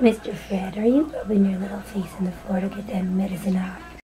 Mr. Fred, are you rubbing your little face in the floor to get that medicine off?